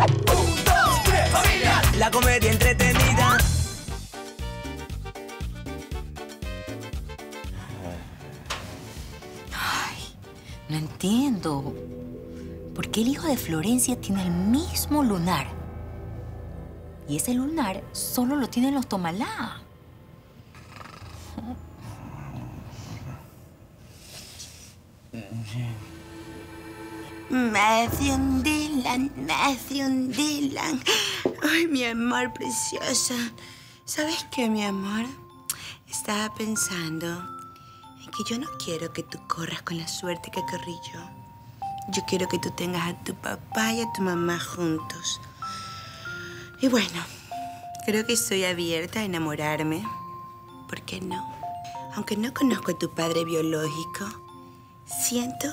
Un, dos, tres, familia. La comedia entretenida. No entiendo. ¿Por qué el hijo de Florencia tiene el mismo lunar? Y ese lunar solo lo tienen los Tomalá. Matthew Dylan, Matthew Dylan. Ay, mi amor preciosa. ¿Sabes qué, mi amor? Estaba pensando en que yo no quiero que tú corras con la suerte que corrí yo. Yo quiero que tú tengas a tu papá y a tu mamá juntos. Y bueno, creo que estoy abierta a enamorarme. ¿Por qué no? Aunque no conozco a tu padre biológico, siento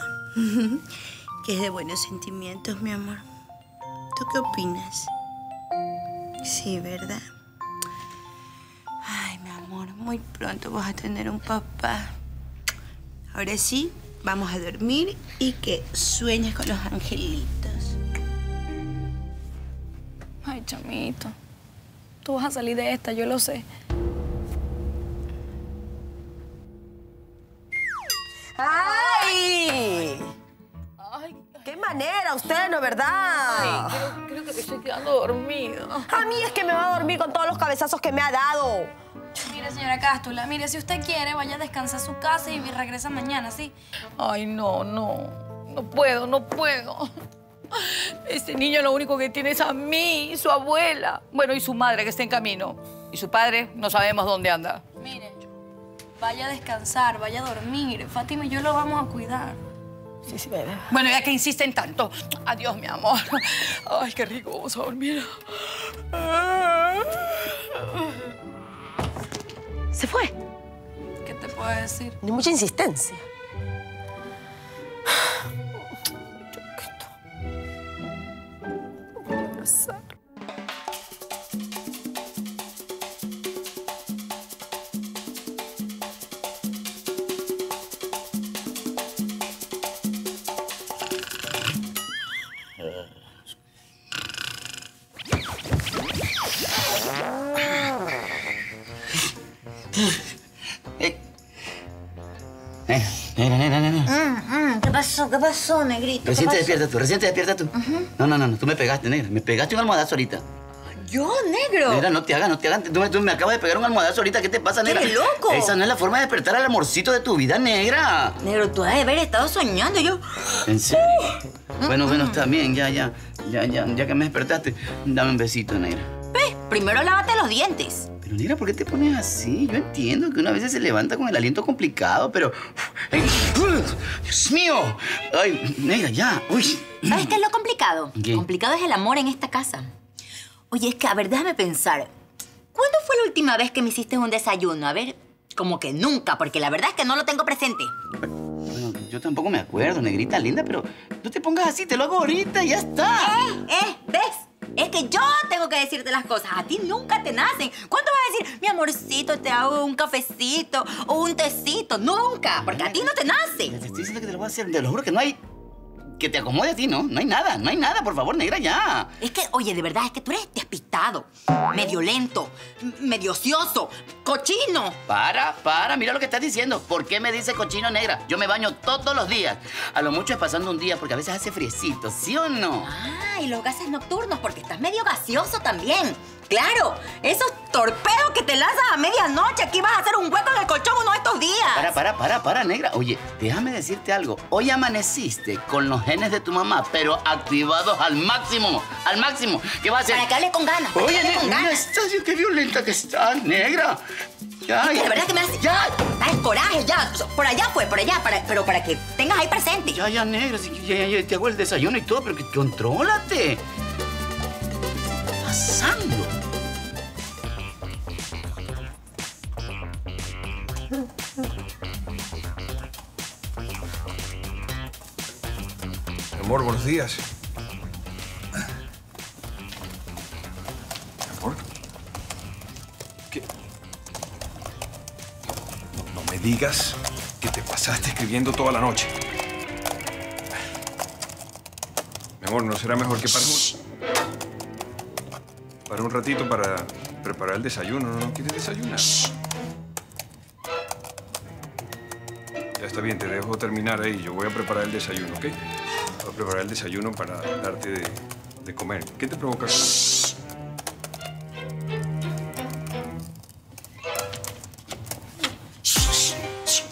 que es de buenos sentimientos, mi amor. ¿Tú qué opinas? Sí, ¿verdad? Ay, mi amor, muy pronto vas a tener un papá. Ahora sí, vamos a dormir y que sueñes con los angelitos. Ay, chamito. Tú vas a salir de esta, yo lo sé. ¡Ay! ¡Qué manera usted, ¿no verdad? creo, creo que me estoy quedando dormido. A mí es que me va a dormir con todos los cabezazos que me ha dado. Mire, señora Cástula, mire, si usted quiere, vaya a descansar a su casa y regresa mañana, ¿sí? Ay, no, no. No puedo, no puedo. Este niño lo único que tiene es a mí, su abuela. Bueno, y su madre que está en camino. Y su padre no sabemos dónde anda. Mire, vaya a descansar, vaya a dormir. Fátima y yo lo vamos a cuidar. Sí, sí, bebé. Bueno, ya que insisten tanto. Adiós, mi amor. Ay, qué rico, vamos a dormir. ¿Se fue? ¿Qué te puedo decir? Ni mucha insistencia. Eh, pasó? ¿Qué negrito? ¿Qué Recién te pasó? despiertas tú, recién te despiertas tú. No, no, no, no, tú me pegaste, negra. Me pegaste un almohadazo ahorita. ¿Yo, negro? Negra, no te hagas, no te hagas. Tú, me- tú me acabas de pegar un almohadazo ahorita. ¿Qué te pasa, ¿Qué negra? eres loco? Esa no es la forma de despertar al amorcito de tu vida, negra. Negro, tú has de haber estado soñando. Yo... ¿En serio? Bueno, bueno, está bien, ya, ya. Ya, ya, ya que me despertaste, dame un besito, negra. Ve, primero lávate los dientes. Pero, negra, ¿por qué te pones así? Yo entiendo que una vez se levanta con el aliento complicado, pero... Ay, ¡Dios mío! Ay, negra, ya. Uy. ¿Sabes qué es lo complicado? ¿Qué? Complicado es el amor en esta casa. Oye, es que, a ver, déjame pensar. ¿Cuándo fue la última vez que me hiciste un desayuno? A ver, como que nunca, porque la verdad es que no lo tengo presente. Yo tampoco me acuerdo, negrita linda, pero no te pongas así, te lo hago ahorita y ya está. ¿Eh? ¿Ves? Es que yo tengo que decirte las cosas. A ti nunca te nacen. ¿Cuándo vas a decir, mi amorcito, te hago un cafecito o un tecito? Nunca, porque a ti no te nace. Te estoy diciendo que te lo voy a hacer, te lo juro que no hay... Que te acomode a ti, ¿no? No hay nada, no hay nada, por favor, negra, ya. Es que, oye, de verdad, es que tú eres despistado, medio lento, medio ocioso, cochino. Para, para, mira lo que estás diciendo. ¿Por qué me dice cochino negra? Yo me baño todos los días. A lo mucho es pasando un día, porque a veces hace friecito, ¿sí o no? Ah, y los gases nocturnos, porque estás medio gaseoso también. Claro, esos torpedos que te lanzas a medianoche, aquí vas a hacer un hueco en el colchón uno de estos días. Para, para, para, para, negra. Oye, déjame decirte algo. Hoy amaneciste con los genes de tu mamá, pero activados al máximo. Al máximo. ¿Qué vas a hacer? Para que hable con ganas, para que Oye, hable con ganas. estás, qué violenta que estás, negra. Ya, Es que ya. de verdad que me hace... Ya. Dale coraje, ya. Por allá fue, por allá, para- pero para que tengas ahí presente. Ya, ya, negra, sí, ya, ya, ya, te hago el desayuno y todo, pero que contrólate. ¿Qué está pasando? Amor, buenos días. Amor. ¿Qué? No, no me digas que te pasaste escribiendo toda la noche. Mi amor, ¿no será mejor que paremos? Para un ratito para preparar el desayuno, ¿no? ¿No quieres desayunar? Está bien, te dejo terminar ahí. Yo voy a preparar el desayuno, ¿ok? Voy a preparar el desayuno para darte de, de comer. ¿Qué te provoca comer?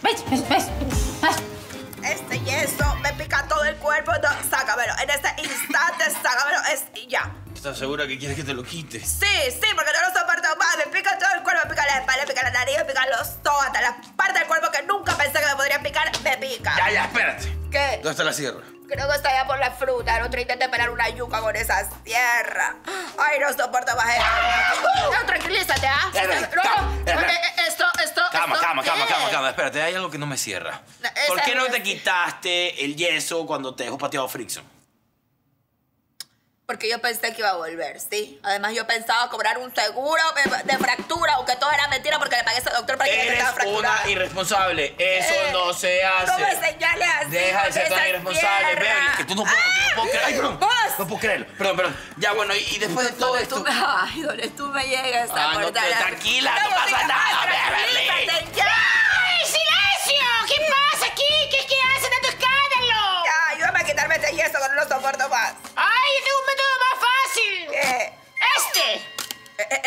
¿Ves? ¿Ves? ¿Ves? ¿Ves? Este yeso me pica todo el cuerpo. No, sácamelo. En este instante, sácamelo. Es y ya. ¿Estás segura que quieres que te lo quite? Sí, sí, porque está la sierra? Creo que está allá por la fruta. El otro intenté pelar una yuca con esa sierra. Ay, no soporto más esto. No, tranquilízate, ¿ah? No, no, eh, eh, Esto, esto, Calma, esto, calma, calma, calma, calma. Espérate, hay algo que no me cierra. No, ¿Por qué no te quitaste el yeso cuando te dejó pateado Frickson? Porque yo pensé que iba a volver, ¿sí? Además, yo pensaba cobrar un seguro de, fractura, aunque todo era mentira porque le pagué a ese doctor para que me Eres estaba fracturada. una irresponsable. Eso Eh, no se hace. No me señales así. Deja de ser tan irresponsable. Beverly. Que tú no puedo, que no puedo creer. Ay, perdón. ¡Vos! No puedo creerlo. Perdón, perdón. Ya, bueno, y, y después de todo Donde esto. tú me, ay, donde tú me llegues a Ah, no tranquila, no soy pasa nada, Beverly.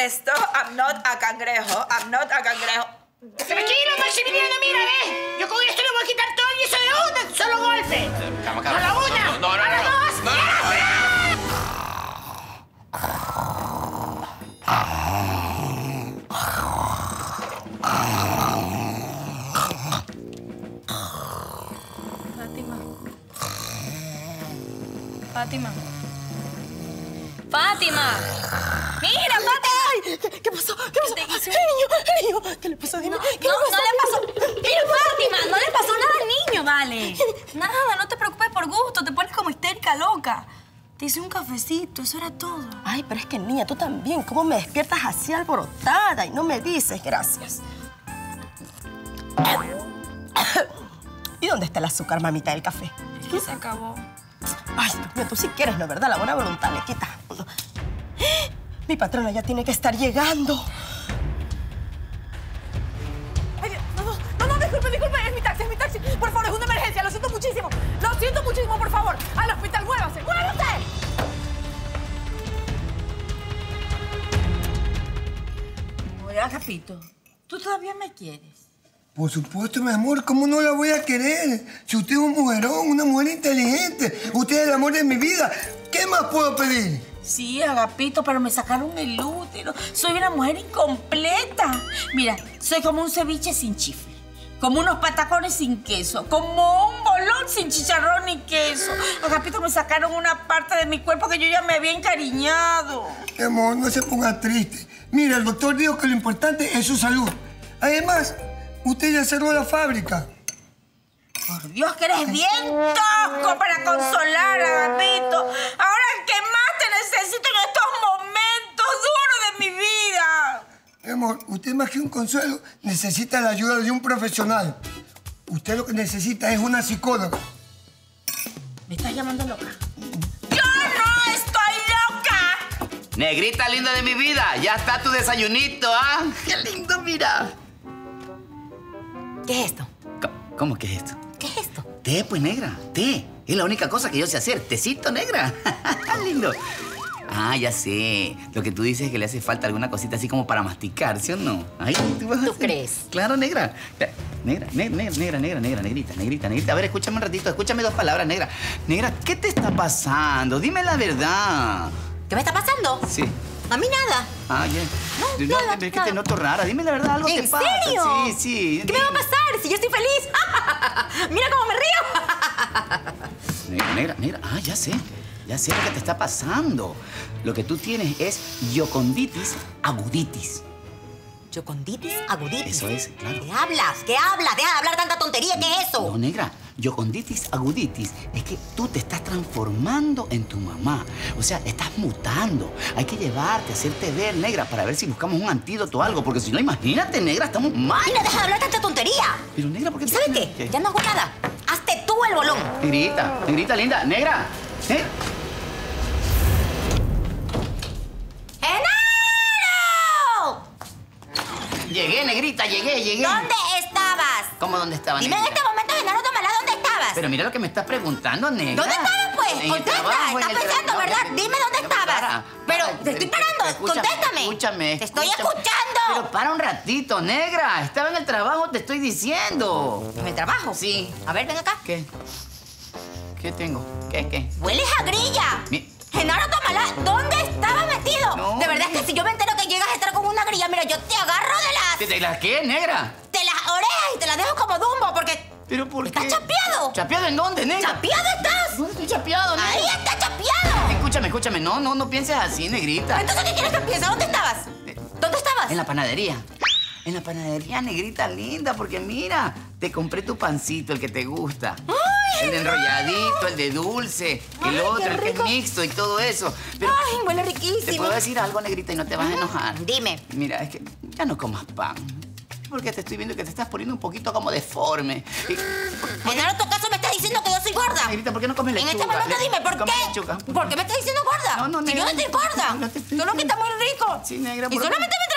Esto, I'm not a cangrejo. I'm not a cangrejo. Tranquilo, Maximiliano, mira, ve. Yo con esto le voy a quitar todo el yeso de un solo golpe. Calma, A calma. la una, No, no, no, a la no, no. dos. No, no, no. Fátima. Fátima. Fátima. Mira, Fátima. ¿Qué pasó? ¿Qué pasó? ¿Qué te hizo? El niño, niño. ¿Qué le pasó? No, ¿Qué no, le pasó? no le pasó. Mira, Fátima, no le pasó nada al niño, vale. Nada, no te preocupes por gusto. Te pones como histérica loca. Te hice un cafecito, eso era todo. Ay, pero es que niña, tú también. ¿Cómo me despiertas así alborotada y no me dices gracias? ¿Y dónde está el azúcar, mamita, del café? Es que se acabó. Ay, Dios mío, tú sí quieres, ¿no verdad? La buena voluntad le quita. Mi patrona ya tiene que estar llegando. Agapito, ¿tú todavía me quieres? Por supuesto, mi amor, ¿cómo no la voy a querer? Si usted es un mujerón, una mujer inteligente, usted es el amor de mi vida, ¿qué más puedo pedir? Sí, Agapito, pero me sacaron el útero. Soy una mujer incompleta. Mira, soy como un ceviche sin chifle. Como unos patacones sin queso. Como un bolón sin chicharrón ni queso. Agapito, me sacaron una parte de mi cuerpo que yo ya me había encariñado. Mi amor, no se ponga triste. Mira, el doctor dijo que lo importante es su salud. Además, usted ya cerró la fábrica. Por Dios, que eres bien tosco para consolar, Agapito. Ahora que más te necesito en estos momentos duros de mi vida. Mi amor, usted más que un consuelo necesita la ayuda de un profesional. Usted lo que necesita es una psicóloga. ¿Me estás llamando loca? ¡Yo no estoy loca! Negrita linda de mi vida, ya está tu desayunito, ¿ah? Qué lindo, mira. ¿Qué es esto? Co- ¿Cómo que es esto? ¿Qué es esto? Té, pues, negra. Té. Es la única cosa que yo sé hacer. Tecito, negra. Lindo. Ah, ya sé. Lo que tú dices es que le hace falta alguna cosita así como para masticar, ¿sí o no? Ay, ¿tú, vas a ¿Tú crees? Claro, negra. Negra, negra, negra, negra, negra, negrita, negrita, negrita. A ver, escúchame un ratito, escúchame dos palabras, negra. Negra, ¿qué te está pasando? Dime la verdad. ¿Qué me está pasando? Sí. A mí nada. Ah, ya. No, no, nada, es que nada. te noto rara. Dime la verdad, algo ¿En te pasa. serio? Sí, sí. ¿Qué me va a pasar si yo estoy feliz? Mira cómo me río. Negra, negra, negra. Ah, ya sé. Ya sé lo que te está pasando. Lo que tú tienes es yoconditis aguditis. Yoconditis aguditis. Eso es, claro. ¿Qué hablas? ¿Qué hablas? Deja de hablar tanta tontería. ¿Qué es eso? No, negra. Yoconditis aguditis es que tú te estás transformando en tu mamá. O sea, estás mutando. Hay que llevarte, hacerte ver, negra, para ver si buscamos un antídoto o algo. Porque si no, imagínate, negra, estamos mal. Mira, deja de hablar tanta tontería. Pero, negra, ¿por qué ¿Y te- sabes qué? Ya no hago nada. Hazte tú el bolón. Negrita, negrita linda, negra. ¿Eh? Llegué, negrita, llegué, llegué. ¿Dónde estabas? ¿Cómo dónde estaba, Dime en este momento, Genaro Tomalá, ¿dónde estabas? Pero mira lo que me estás preguntando, negra. ¿Dónde estabas, pues? En Contesta, trabajo, estás pensando, no, ¿verdad? Dime dónde estabas. para. Pero te estoy parando, escúchame, contéstame. Escúchame. Te estoy escúchame. escuchando. Pero para un ratito, negra. Estaba en el trabajo, te estoy diciendo. ¿En el trabajo? Sí. A ver, ven acá. ¿Qué? ¿Qué tengo? ¿Qué, qué? Hueles a grilla. Mi- Genaro Tomalá, ¿dónde estabas metido? No, de verdad mira. que si yo me entero que llegas a estar con una grilla, mira, yo te agarro de las... ¿De, de la qué, negra? de las orejas y te las dejo como Dumbo, porque... ¿Pero por ¿Estás qué? chapeado? ¿Chapeado en dónde, negra? ¡Chapeado estás! ¿Dónde estoy chapeado, negra? ¡Ahí está chapeado! Escúchame, escúchame. No, no, no pienses así, negrita. Entonces, ¿qué quieres que piense? ¿Dónde estabas? ¿Dónde estabas? En la panadería. En la panadería, negrita linda, porque mira, te compré tu pancito, el que te gusta. el de enrolladito, el de dulce, Ay, el otro, el que es mixto y todo eso. Pero Ay, huele te riquísimo. puedo decir algo, negrita, y no te vas a enojar. Dime. Mira, es que ya no comas pan. Porque te estoy viendo que te estás poniendo un poquito como deforme. Y- Genaro, ¿tu caso me estás diciendo que yo soy gorda? Negrita, ¿por qué no comes En lechuga? este momento dime, ¿por qué? lechuga. ¿Por qué me estás diciendo gorda? No, no, Si negra. yo no estoy gorda. No te Tú lo que está muy rico. Sí, negra, Y solamente me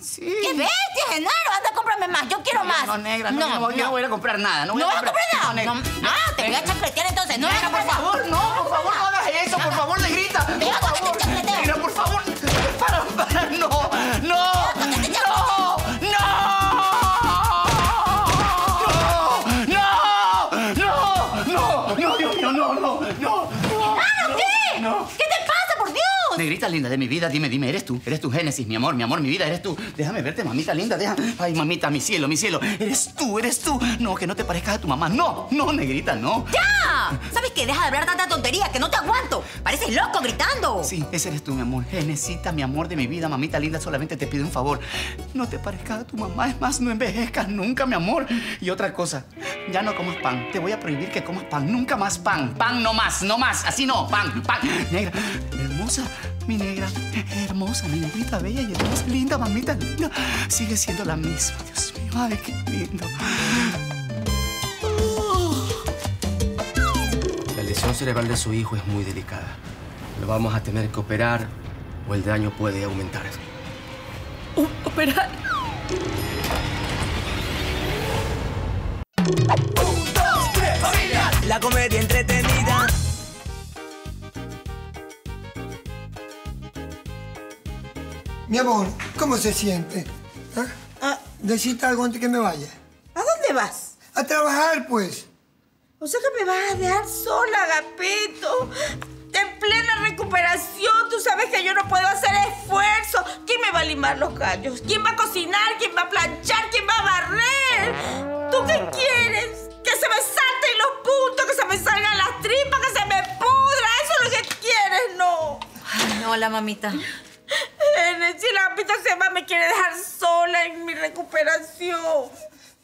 Sí. ¡Qué bestia, Genaro! Anda, cómprame más. Yo quiero más. No, negra, no, no, yo no voy a comprar nada. No voy ¿No a comprar nada? negra. No, ah, te voy a chancletear entonces. No Negra, por favor, no, por favor, no hagas eso, por favor, negrita. Por favor, negra, por favor. Linda de mi vida, dime, dime, eres tú, eres tu Génesis, mi amor, mi amor, mi vida, eres tú. Déjame verte, mamita linda, deja. Ay, mamita, mi cielo, mi cielo, eres tú, eres tú. No, que no te parezcas a tu mamá, no, no, negrita, no. ¡Ya! ¿Sabes qué? Deja de hablar tanta tontería, que no te aguanto. Pareces loco gritando. Sí, ese eres tú, mi amor. Genesita, mi amor de mi vida, mamita linda, solamente te pido un favor. No te parezcas a tu mamá, es más, no envejezcas nunca, mi amor. Y otra cosa, ya no comas pan. Te voy a prohibir que comas pan, nunca más pan. Pan no más, no más, así no, pan, pan. Negra, hermosa, mi negra, hermosa, mi negrita, bella y hermosa, linda, mamita linda. Sigue siendo la misma, Dios mío, ay, qué lindo. La lesión cerebral de su hijo es muy delicada. Lo vamos a tener que operar o el daño puede aumentar. Operar. Familia, la comedia entretenida. Mi amor, ¿cómo se siente? ¿Ah? Ah, algo antes que me vaya. ¿A dónde vas? A trabajar, pues. O sea que me vas a dejar sola, Agapito. En plena recuperación, tú sabes que yo no puedo hacer esfuerzo. ¿Quién me va a limar los gallos? ¿Quién va a cocinar? ¿Quién va a planchar? ¿Quién va a barrer? ¿Tú qué quieres? ¿Que se me salten los puntos? ¿Que se me salgan las tripas? ¿Que se me pudra? ¿Eso es lo que quieres? No. Ay, hola, mamita. Si la Agapito se va, me quiere dejar sola en mi recuperación.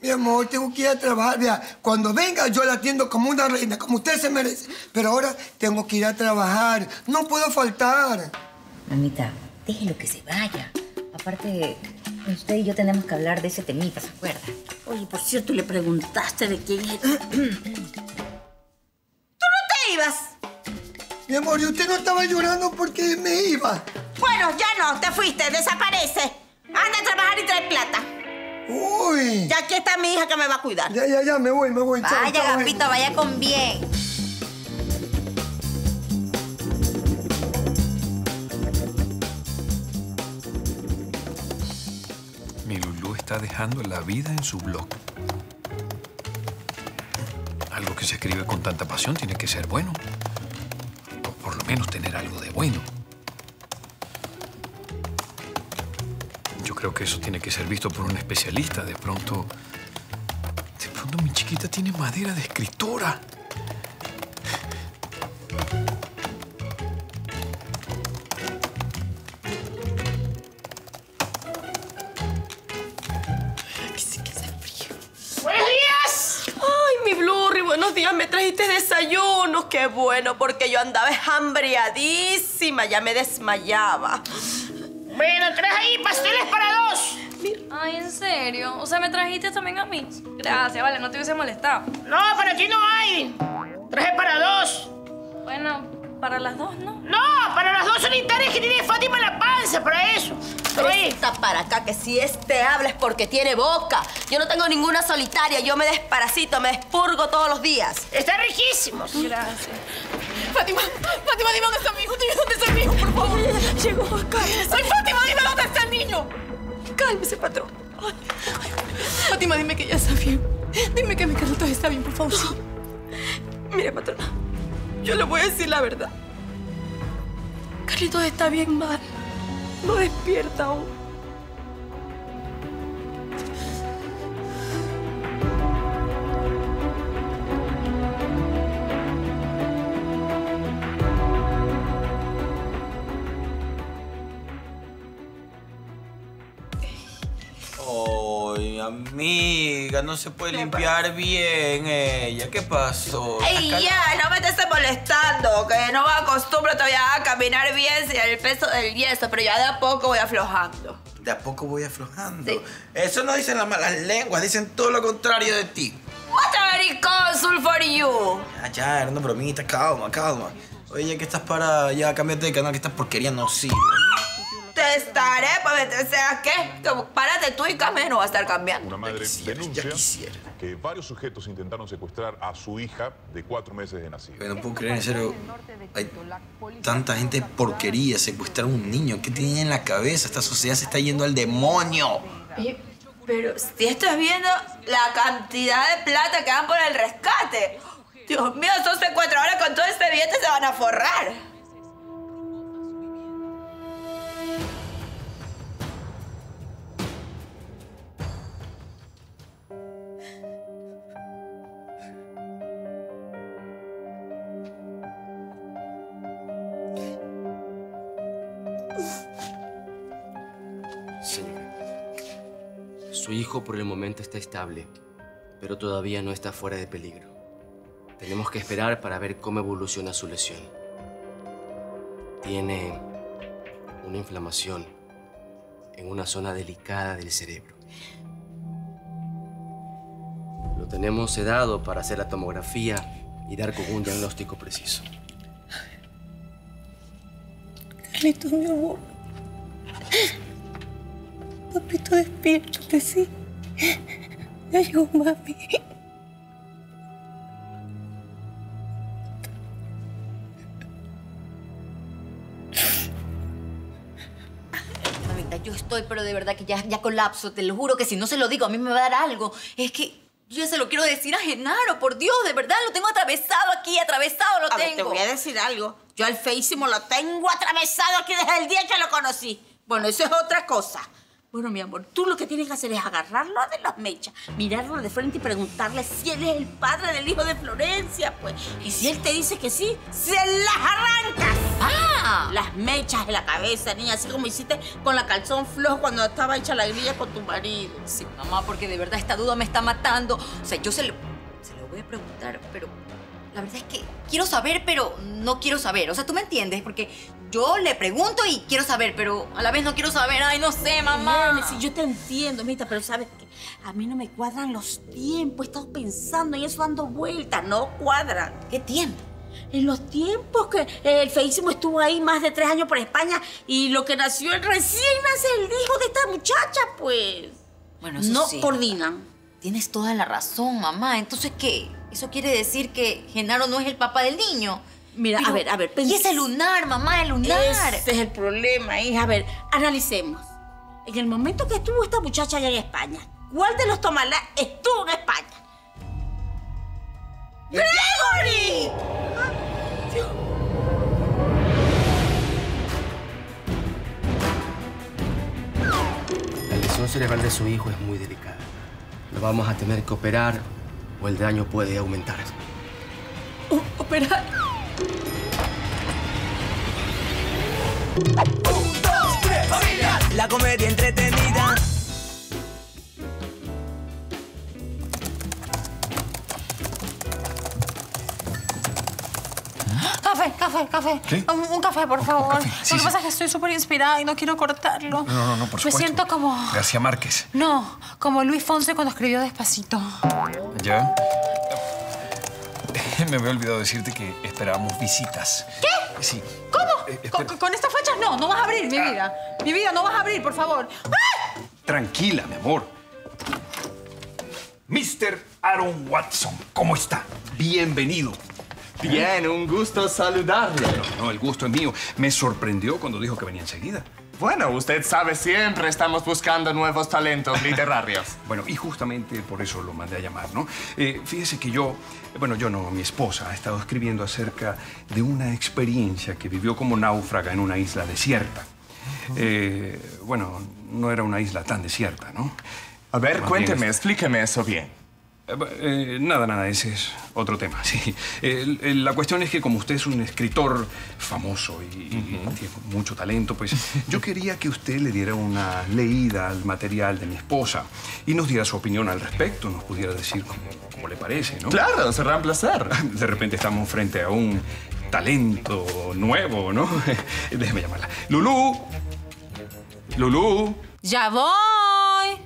Mi amor, tengo que ir a trabajar. Vea, cuando venga yo la atiendo como una reina, como usted se merece. Pero ahora tengo que ir a trabajar. No puedo faltar. Mamita, déjelo que se vaya. Aparte, usted y yo tenemos que hablar de ese temita, ¿se acuerda? Oye, por cierto, le preguntaste de quién es. ¿Tú no te ibas? Mi amor, ¿y usted no estaba llorando porque me iba? Bueno, ya no, te fuiste, desaparece. Anda a trabajar y trae plata. Uy. Ya aquí está mi hija que me va a cuidar. Ya, ya, ya, me voy, me voy. Chao, Vaya, chao, Gapito, vaya con bien. Mi Lulú está dejando la vida en su blog. Algo que se escribe con tanta pasión tiene que ser bueno. Menos tener algo de bueno. Yo creo que eso tiene que ser visto por un especialista. De pronto. De pronto mi chiquita tiene madera de escritora. ¡Buenos días! Ay, mi Blurry, buenos días. Me trajiste desayuno. Qué bueno, porque hambreadísima. Ya me desmayaba. Bueno, traes ahí pasteles para dos. Ay, ¿en serio? O sea, ¿me trajiste también a mí? Gracias, vale, no te hubiese molestado. No, para ti no hay. Traje para dos. Bueno, para las dos, ¿no? No, para las dos solitarias que tiene Fátima en la panza, para eso. Presenta para acá que si este habla es porque tiene boca. Yo no tengo ninguna solitaria. Yo me desparasito, me despurgo todos los días. Está riquísimo. Gracias. Fátima, Fátima, dime dónde está mi hijo. Dime dónde está mi hijo, por favor. Llegó, cálmese. Soy Fátima, dime dónde está el niño. Cálmese, patrón. Ay, ay. Fátima, dime que ya está bien. Dime que mi Carlitos está bien, por favor. Sí. Mire, patrona, yo le voy a decir la verdad. Carlitos está bien mal. No despierta aún. Amiga, no se puede limpiar bien ella. ¿Qué pasó? Ey, ya, no me estés molestando, que no me acostumbro todavía a caminar bien sin el peso del yeso, pero ya de a poco voy aflojando. De a poco voy aflojando. Sí. Eso no dicen las malas lenguas, dicen todo lo contrario de ti. What a very consul for you. Ya, ya, era una bromita, calma, calma. Oye, que estás para ya cambiarte de canal, que esta porquería no sirve. Estaré, pues, o sea, ¿qué? Párate tú y cambia, no va a estar cambiando. Una madre quisiera, denuncia que varios sujetos intentaron secuestrar a su hija de cuatro meses de nacida. Pero no puedo creer, en serio. Hay tanta gente de porquería, secuestrar a un niño. ¿Qué tiene en la cabeza? Esta sociedad se está yendo al demonio. Oye, pero si estás viendo la cantidad de plata que dan por el rescate. Dios mío, esos secuestradores con todo este billete se van a forrar. Su hijo por el momento está estable, pero todavía no está fuera de peligro. Tenemos que esperar para ver cómo evoluciona su lesión. Tiene una inflamación en una zona delicada del cerebro. Lo tenemos sedado para hacer la tomografía y dar con un diagnóstico preciso. Carlitos, mi amor. Papito, despiértate, sí. Ya llegó mami. Mamita, yo estoy, pero de verdad que ya, ya colapso. Te lo juro que si no se lo digo, a mí me va a dar algo. Es que yo ya se lo quiero decir a Genaro, por Dios, de verdad, lo tengo atravesado aquí, atravesado lo A ver, tengo. te voy a decir algo. Yo al feísimo lo tengo atravesado aquí desde el día que lo conocí. Bueno, eso es otra cosa. Bueno, mi amor, tú lo que tienes que hacer es agarrarlo de las mechas, mirarlo de frente y preguntarle si él es el padre del hijo de Florencia, pues. Y si él te dice que sí, se las arrancas. ¡Ah! Las mechas de la cabeza, niña, así como hiciste con la calzón flojo cuando estaba hecha la grilla con tu marido. Sí, mamá, porque de verdad esta duda me está matando. O sea, yo se lo, se lo voy a preguntar, pero la verdad es que quiero saber, pero no quiero saber. O sea, tú me entiendes, porque yo le pregunto y quiero saber, pero a la vez no quiero saber. Ay, no sé, mamá. Sí, yo te entiendo, mita, pero sabes que a mí no me cuadran los tiempos. He estado pensando en eso dando vueltas, no cuadran. ¿Qué tiempo? En los tiempos que el feísimo estuvo ahí más de tres años por España y lo que nació recién nace el hijo de esta muchacha, pues. Bueno, eso no sí. coordinan. Tienes toda la razón, mamá. Entonces, ¿qué? ¿Eso quiere decir que Genaro no es el papá del niño? Mira, a ver, a ver, Y ese lunar, mamá, el lunar. Ese es el problema, hija. A ver, analicemos. En el momento que estuvo esta muchacha allá en España, ¿cuál de los tomalá estuvo en España? ¡Gregory! La lesión cerebral de su hijo es muy delicada. Lo vamos a tener que operar o el daño puede aumentar. Operar. La comedia entretenida. Café, café, café. ¿Qué? Un, un café, por favor. café, sí, Lo que sí. pasa es que estoy súper inspirada y no quiero cortarlo. No, no, no, por Me supuesto. siento como... García Márquez. No, como Luis Fonse cuando escribió Despacito. ¿Ya? me había olvidado decirte que esperábamos visitas. ¿Qué? Sí. ¿Cómo? Eh, Con, con estas fechas no, no vas a abrir, mi vida. Mi vida, no vas a abrir, por favor. ¡Ah! Tranquila, mi amor. Mr. Aaron Watson, ¿cómo está? Bienvenido. Bien, un gusto saludarle. No, el gusto es mío. Me sorprendió cuando dijo que venía enseguida. Bueno, usted sabe, siempre estamos buscando nuevos talentos literarios. Bueno, y justamente por eso lo mandé a llamar, ¿no? Eh, fíjese que yo, bueno, yo no, mi esposa ha estado escribiendo acerca de una experiencia que vivió como náufraga en una isla desierta. Eh, bueno, no era una isla tan desierta, ¿no? A ver, Más cuénteme, bien- explíqueme eso bien. Eh, eh, nada, nada, ese es otro tema, sí. Eh, la cuestión es que como usted es un escritor famoso y, y tiene mucho talento, pues yo quería que usted le diera una leída al material de mi esposa y nos diera su opinión al respecto, nos pudiera decir cómo, cómo le parece, ¿no? Claro, será un placer. De repente estamos frente a un talento nuevo, ¿no? Déjeme llamarla. Lulú. Lulú. Ya voy.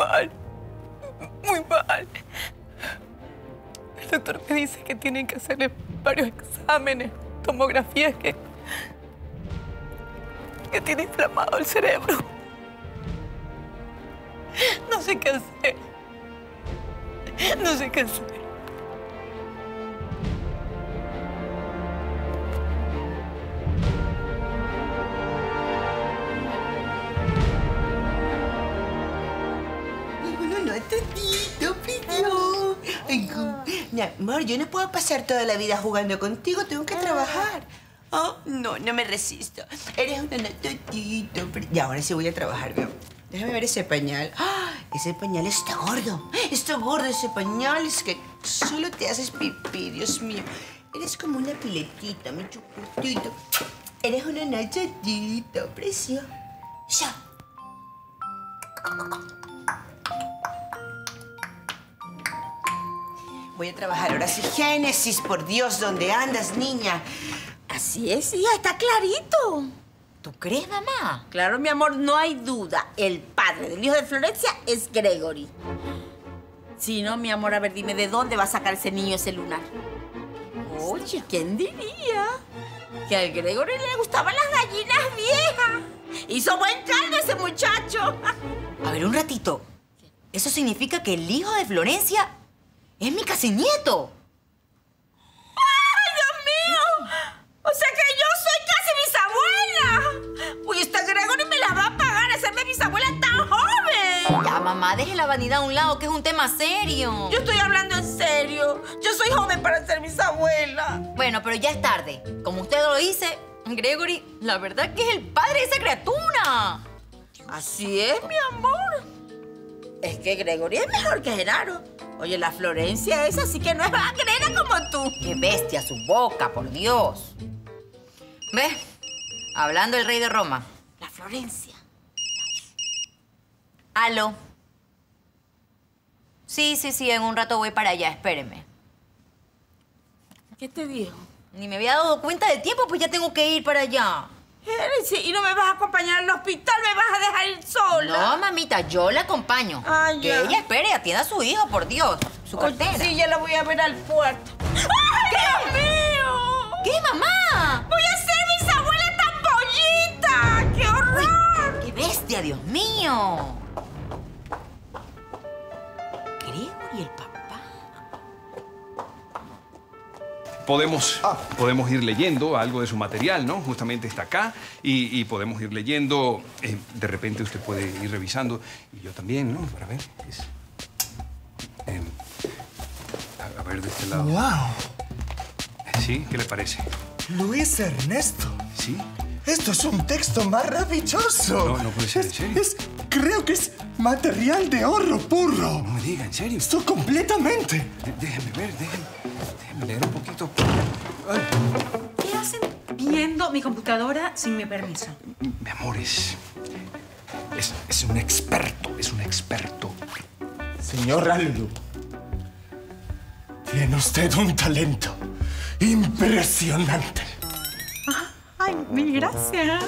Mal. Muy mal. El doctor me dice que tienen que hacerle varios exámenes, tomografías, que, que tiene inflamado el cerebro. No sé qué hacer. No sé qué hacer. Cu- Mi amor, yo no puedo pasar toda la vida jugando contigo, tengo que trabajar. Oh, no, no me resisto. Eres una Totito. Y ahora sí voy a trabajar, mi amor. Déjame ver ese pañal. ¡Ah! Ese pañal está gordo. Está gordo ese pañal. Es que solo te haces pipí, Dios mío. Eres como una piletita, mi chuputito. Eres una nachatito, precio. Voy a trabajar ahora sí. Génesis, por Dios, ¿dónde andas, niña? Así es, hija, está clarito. ¿Tú crees, mamá? Claro, mi amor, no hay duda. El padre del hijo de Florencia es Gregory. Si no, mi amor, a ver, dime, ¿de dónde va a sacar ese niño ese lunar? Oye, ¿quién diría? Que al Gregory le gustaban las gallinas viejas. Hizo buen caldo ese muchacho. A ver, un ratito. Eso significa que el hijo de Florencia es mi casi nieto. ¡Ay, Dios mío! O sea que yo soy casi bisabuela. Uy, este Gregory me la va a pagar hacerme bisabuela tan joven. Ya, mamá, deje la vanidad a un lado, que es un tema serio. Yo estoy hablando en serio. Yo soy joven para ser bisabuela. Bueno, pero ya es tarde. Como usted lo dice, Gregory, la verdad que es el padre de esa criatura. Así es, mi amor. Es que Gregory es mejor que Genaro. Oye, la Florencia esa sí que no es magrera como tú. Qué bestia su boca, por Dios. ¿Ves? Hablando el rey de Roma. La Florencia. Aló. Sí, sí, sí, en un rato voy para allá, espéreme. ¿Qué te dijo? Ni me había dado cuenta del tiempo, pues ya tengo que ir para allá. ¿Y no me vas a acompañar al hospital? ¿Me vas a dejar ir sola? No, mamita, yo la acompaño. Ay, que ya. ella espere y atienda a su hijo, por Dios. Su cartera. Sí, ya la voy a ver al puerto. ¡Ay, Dios mío! ¿Qué, mamá? ¡Voy a ser bisabuela tan pollita! ¡Qué horror! ¡Qué bestia, Dios mío! Gregory, el papá. Podemos, podemos ir leyendo algo de su material, ¿no? Justamente está acá y, y podemos ir leyendo. eh, de repente usted puede ir revisando y yo también, ¿no? Para ver. es- em, a, a ver, de este lado. ¡Wow! ¿Sí? ¿Qué le parece? Luis Ernesto. ¿Sí? Esto es un texto maravilloso. No, no puede ser, ¿en serio? Es, creo que es material de oro puro. No me diga, ¿en serio? Esto completamente. De- déjeme ver, déjeme, déjeme leer un poquito. ¿Qué hacen viendo mi computadora sin mi permiso? Mi amor, es, es, es un experto, es un experto. Señora Lulu, tiene usted un talento impresionante. Ay, mil gracias.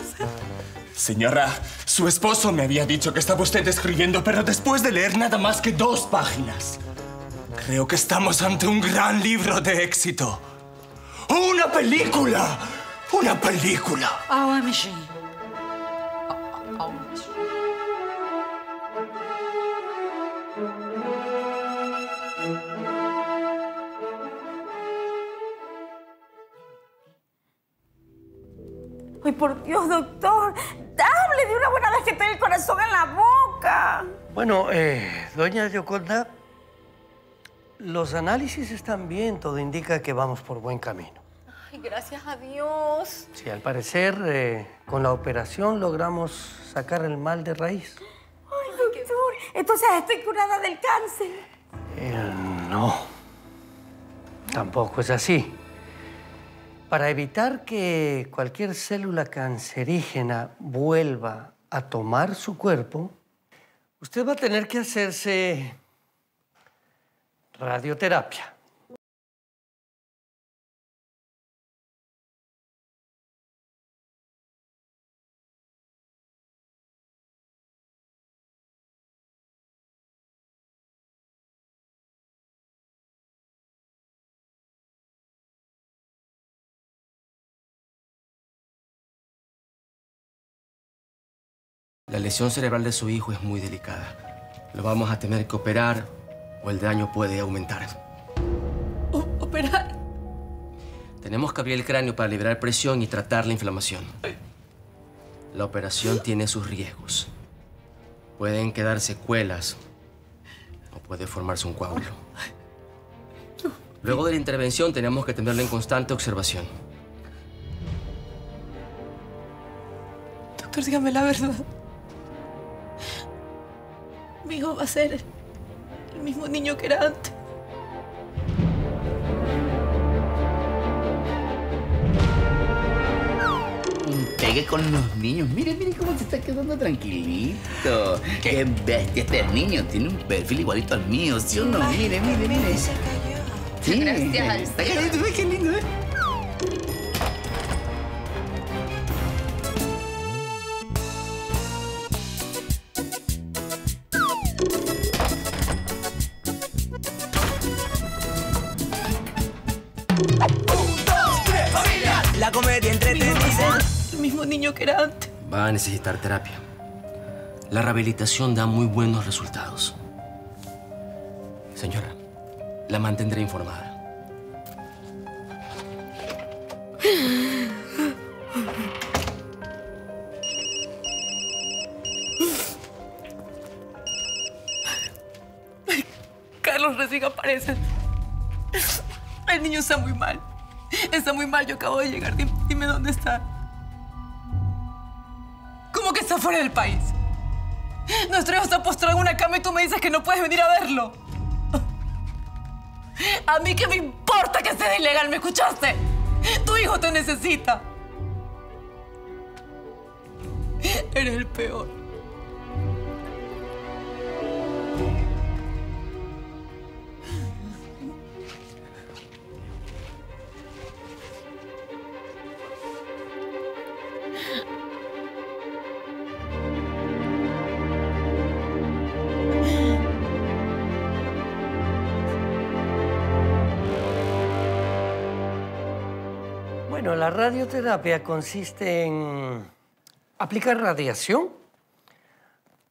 Señora, su esposo me había dicho que estaba usted escribiendo, pero después de leer nada más que dos páginas, creo que estamos ante un gran libro de éxito. ¡Una película! ¡Una película! OMG. Ay, por Dios, doctor. Hable de una buena vez que tenga el corazón en la boca. Bueno, eh, doña Yoconda, los análisis están bien, todo indica que vamos por buen camino. Ay, gracias a Dios. Sí, al parecer, eh, con la operación logramos sacar el mal de raíz. Ay, doctor. Entonces estoy curada del cáncer. Eh, no, tampoco es así. Para evitar que cualquier célula cancerígena vuelva a tomar su cuerpo, usted va a tener que hacerse radioterapia. La lesión cerebral de su hijo es muy delicada. Lo vamos a tener que operar o el daño puede aumentar. ¿Operar? Tenemos que abrir el cráneo para liberar presión y tratar la inflamación. La operación tiene sus riesgos. Pueden quedar secuelas o puede formarse un coágulo. Luego de la intervención tenemos que tenerlo en constante observación. Doctor, dígame la verdad. Mi hijo va a ser mismo niño que era antes. Pegue con los niños. Mire, mire cómo se está quedando tranquilito. Qué bestia este niño. Tiene un perfil igualito al mío, ¿sí o no? Mire, mire, mire. Sí. Gracias al Está cayendo, qué lindo, ¿eh? Niño que era antes. Va a necesitar terapia. La rehabilitación da muy buenos resultados. Señora, la mantendré informada. Carlos recién aparece. El niño está muy mal. Está muy mal, yo acabo de llegar. Dime, dime dónde está. ¿Cómo que fuera del país? Nuestro hijo está postrado en una cama y tú me dices que no puedes venir a verlo. A mí qué me importa que estés ilegal, ¿me escuchaste? Tu hijo te necesita. Eres el peor. Radioterapia consiste en aplicar radiación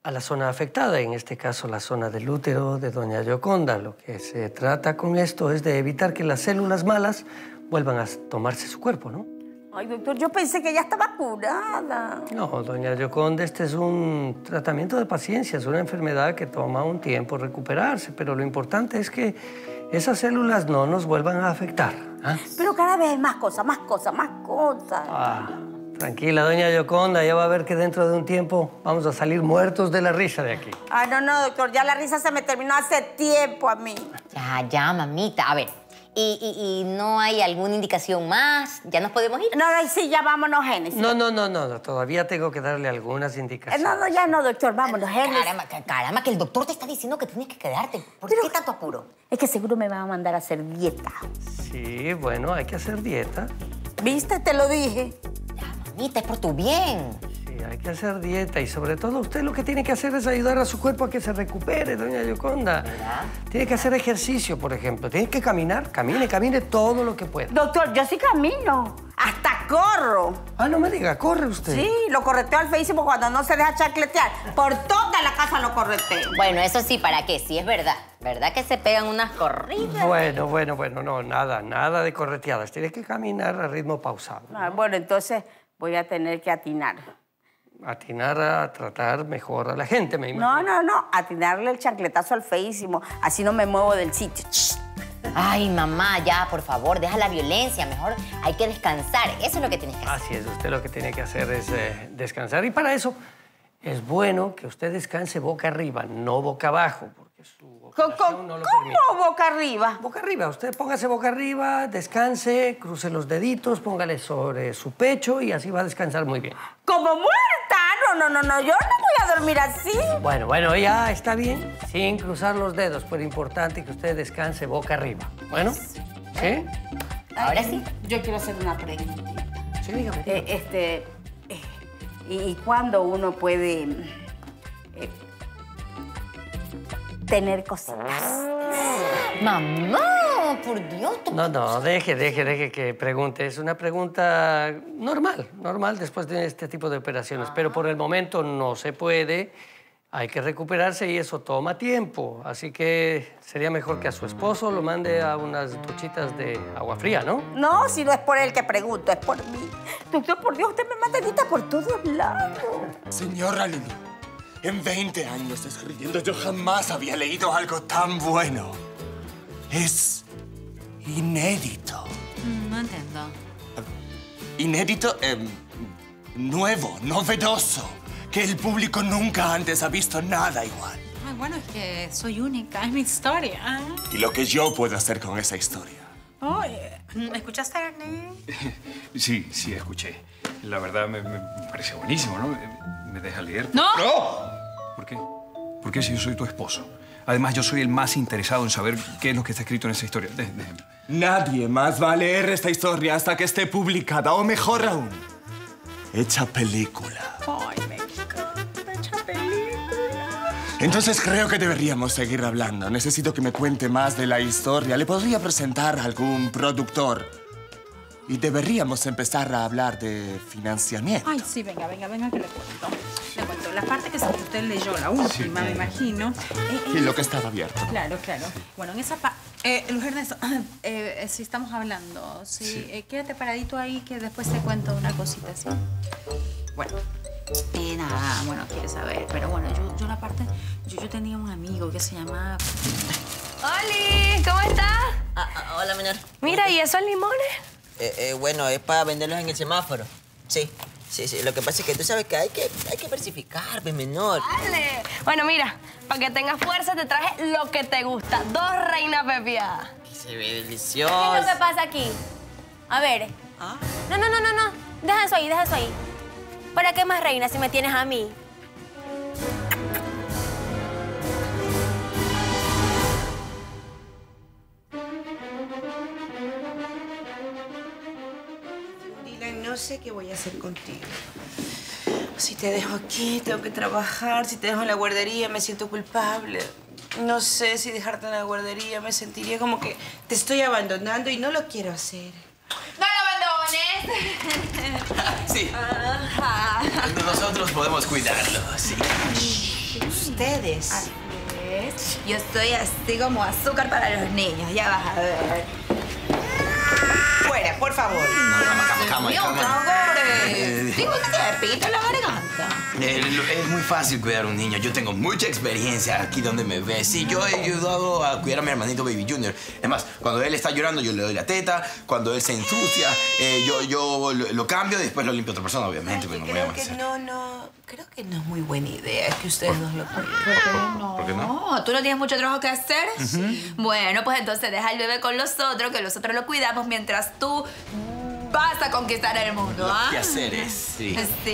a la zona afectada, en este caso la zona del útero de doña Yoconda. Lo que se trata con esto es de evitar que las células malas vuelvan a tomarse su cuerpo, ¿no? Ay, doctor, yo pensé que ya estaba curada. No, doña Yoconda, este es un tratamiento de paciencia, es una enfermedad que toma un tiempo recuperarse, pero lo importante es que esas células no nos vuelvan a afectar. ¿ah? Pero cada vez más cosas, más cosas, más cosas. Ah, tranquila, doña Yoconda, ya va a ver que dentro de un tiempo vamos a salir muertos de la risa de aquí. Ay, no, no, doctor, ya la risa se me terminó hace tiempo a mí. Ya, ya, mamita. A ver, ¿y, y- y no hay alguna indicación más? ¿Ya nos podemos ir? No, no, sí, ya vámonos, Génesis. No, no, no, no, todavía tengo que darle algunas Eh, indicaciones. No, no, ya no, doctor, vámonos, Génesis. Caramba, ca- caramba, que el doctor te está diciendo que tienes que quedarte. ¿Por qué tanto apuro? Es que seguro me van a mandar a hacer dieta. Sí, bueno, hay que hacer dieta. ¿Viste? Te lo dije. Mamita, es por tu bien. Hay que hacer dieta y sobre todo usted lo que tiene que hacer es ayudar a su cuerpo a que se recupere, doña Yoconda. Tiene que hacer ejercicio, por ejemplo. Tiene que caminar, camine, camine todo lo que pueda. Doctor, yo sí camino. Hasta corro. Ah, no me diga, corre usted. Sí, lo correteo al Facebook cuando no se deja chacletear. Por toda la casa lo correteo. Bueno, eso sí, ¿para qué? Sí, es verdad. ¿Verdad que se pegan unas corridas? Bueno, bueno, bueno, no, nada, nada de correteadas. Tiene que caminar a ritmo pausado. Ah, bueno, entonces voy a tener que atinar. Atinar a tratar mejor a la gente, me imagino. No, no, no. Atinarle el chancletazo al feísimo. Así no me muevo del sitio. Ay, mamá, ya, por favor, deja la violencia. Mejor hay que descansar. Eso es lo que tienes que hacer. Así es, usted lo que tiene que hacer es eh, descansar. Y para eso es bueno que usted descanse boca arriba, no boca abajo, porque su no lo. ¿Cómo boca arriba? Boca arriba, usted póngase boca arriba, descanse, cruce los deditos, póngale sobre su pecho y así va a descansar muy bien. ¿Como muerta? No, no, no, no. Yo no voy a dormir así. Bueno, bueno, ya está bien, sin cruzar los dedos, pero importante que usted descanse boca arriba. Bueno, ¿sí? Ahora sí. Yo quiero hacer una pregunta. Sí, dígame. Eh, este, eh, ¿y, y cuándo uno puede eh, tener cositas? Mamá, por Dios. No, no, deje, deje, deje que pregunte. Es una pregunta normal, normal después de este tipo de operaciones. Pero por el momento no se puede. Hay que recuperarse y eso toma tiempo. Así que sería mejor que a su esposo lo mande a unas duchitas de agua fría, ¿no? No, si no es por él que pregunto, es por mí. Doctor, por Dios, usted me mata por todos lados. Señora Lili, en 20 años de escribiendo yo jamás había leído algo tan bueno. Es inédito. No entiendo. Inédito, em, nuevo, novedoso. Que el público nunca antes ha visto nada igual. Ay, bueno, es que soy única, es mi historia. Y lo que yo puedo hacer con esa historia. Oye, ¿me escuchaste, Ernie? Sí, sí, escuché. La verdad me, me parece buenísimo, ¿no? ¿Me deja leer? ¡No! ¿Por qué? ¿Por qué si yo soy tu esposo? Además, yo soy el más interesado en saber qué es lo que está escrito en esa historia. De- de- Nadie más va a leer esta historia hasta que esté publicada, o mejor aún, hecha película. Ay, me encanta esa película. Entonces creo que deberíamos seguir hablando. Necesito que me cuente más de la historia. Le podría presentar a algún productor. Y deberíamos empezar a hablar de financiamiento. Ay, sí, venga, venga, venga, que le cuento. Le cuento. La parte que usted leyó, la última, me imagino. Eh, eh, Y lo que estaba abierto. Claro, claro. Bueno, en esa parte... Eh, Luis Ernesto, eh, eh, si estamos hablando, sí, Sí. eh, quédate paradito ahí que después te cuento una cosita, ¿sí? Bueno, eh, nada, bueno, quieres saber, pero bueno, yo, yo la parte... Yo, yo tenía un amigo que se llamaba... ¡Oli! ¿Cómo estás? Ah, hola, menor. Mira, ¿y esos limones? Eh, eh, bueno, es para venderlos en el semáforo. Sí, sí, sí. Lo que pasa es que tú sabes que hay que, hay que versificar, pues, menor. Dale. Bueno, mira, para que tengas fuerza te traje lo que te gusta. Dos reinas pepiadas. Se ve ¿Qué delicioso. es lo que pasa aquí? A ver. No, no, no, no, no. Deja eso ahí, deja eso ahí. ¿Para qué más reina si me tienes a mí? No sé qué voy a hacer contigo. Si te dejo aquí, tengo que trabajar. Si te dejo en la guardería, me siento culpable. No sé si dejarte en la guardería, me sentiría como que te estoy abandonando y no lo quiero hacer. ¡No lo abandones! Sí. Nosotros podemos cuidarlo, sí. Ustedes. Yo estoy así como azúcar para los niños, ya vas a ver. fuera, por favor. No. Cagore. Digo, te pita la garganta. Es muy fácil cuidar a un niño. Yo tengo mucha experiencia aquí donde me ves. Sí, yo he ayudado a cuidar a mi hermanito Baby Junior. Es más, cuando él está llorando, yo le doy la teta. Cuando él se ensucia, eh, yo, yo lo, lo cambio y después lo limpio a otra persona, obviamente. Pero no voy a Creo que no, no. Creo que no es muy buena idea que ustedes dos lo cuiden. ¿Por qué no? Oh, ¿tú no tienes mucho trabajo que hacer? Bueno, pues entonces deja el bebé con los otros, que los otros lo cuidamos mientras tú vas a conquistar el mundo, ¿ah? ¿Qué hacer es? Sí. Sí.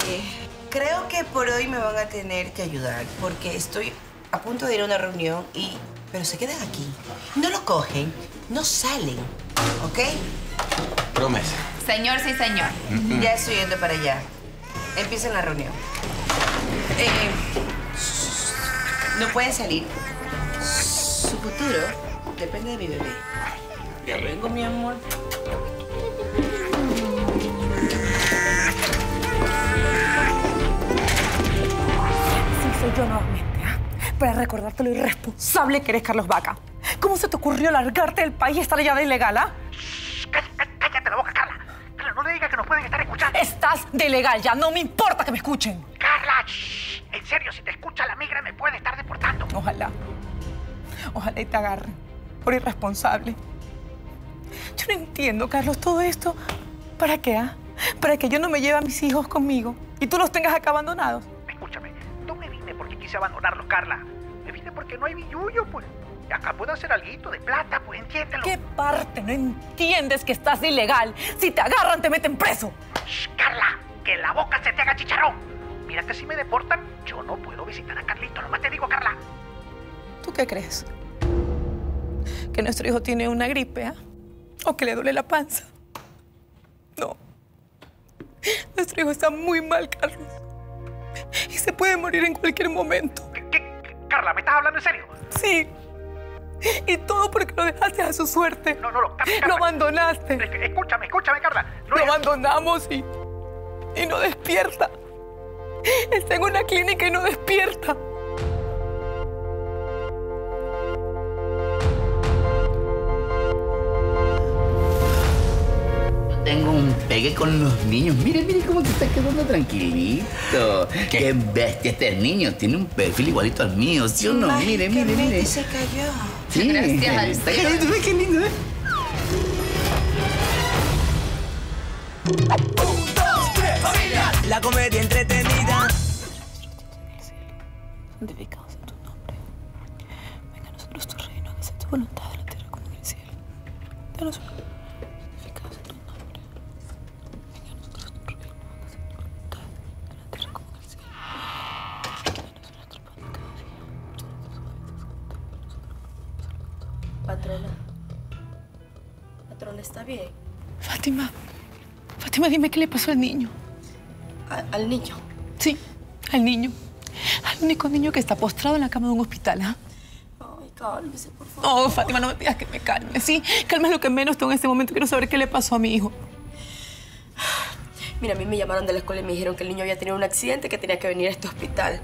Creo que por hoy me van a tener que ayudar porque estoy a punto de ir a una reunión y... Pero se quedan aquí. No lo cogen, no salen, ¿ok? Promesa. Señor, sí, señor. Ya estoy yendo para allá. Empiecen la reunión. Eh, no pueden salir. Su futuro depende de mi bebé. Ya vengo, mi amor. Soy yo nuevamente, ¿ah? Para recordarte lo irresponsable que eres, Carlos Vaca. ¿Cómo se te ocurrió largarte del país y estar allá de ilegal, ah? Cállate la boca, Carla. Carla, no le digas que nos pueden estar escuchando. Estás de ilegal, ya no me importa que me escuchen. Carla, shh. en serio, si te escucha la migra me puede estar deportando. Ojalá. Ojalá y te agarren por irresponsable. Yo no entiendo, Carlos, todo esto. ¿Para qué, ah? Para que yo no me lleve a mis hijos conmigo y tú los tengas acá abandonados. Escúchame, no me vine porque quise abandonarlos, Carla. Me vine porque no hay billullo, pues. Y acá puedo hacer algo de plata, pues entiéndelo. ¿Qué parte no entiendes que estás ilegal? Si te agarran, te meten preso. Shh, Carla, que la boca se te haga chicharrón. Mira que si me deportan, yo no puedo visitar a Carlito. Nomás te digo, Carla. ¿Tú qué crees? ¿Que nuestro hijo tiene una gripe, ah? ¿O que le duele la panza? No. Nuestro hijo está muy mal, Carlos. Y se puede morir en cualquier momento. Carla, ¿me estás hablando en serio? Sí. Y todo porque lo dejaste a su suerte. No, no, no. Lo abandonaste. Escúchame, escúchame, Carla. lo abandonamos y. y no despierta. Está en una clínica y no despierta. Tengo un pegue con los niños. Mire, mire cómo te está quedando tranquilito. Qué, bestia este niño. Tiene un perfil igualito al mío, ¿sí o no? Mire, mire, mire. se cayó. Sí, Gracias al está ve qué lindo, ¿eh? Familia, la comedia entretenida. Santificados en tu nombre. Venga a nosotros tu reino, hágase tu voluntad en la tierra como en el cielo. Danos santificados Patrona. Patrona, ¿está bien? Fátima, Fátima, dime qué le pasó al niño. ¿Al niño? Sí, al niño. Al único niño que está postrado en la cama de un hospital, ¿ah? Ay, cálmese, por favor. No, Fátima, no me pidas que me calme, ¿sí? Calma es lo que menos tengo en este momento. Quiero saber qué le pasó a mi hijo. Mira, a mí me llamaron de la escuela y me dijeron que el niño había tenido un accidente, que tenía que venir a este hospital.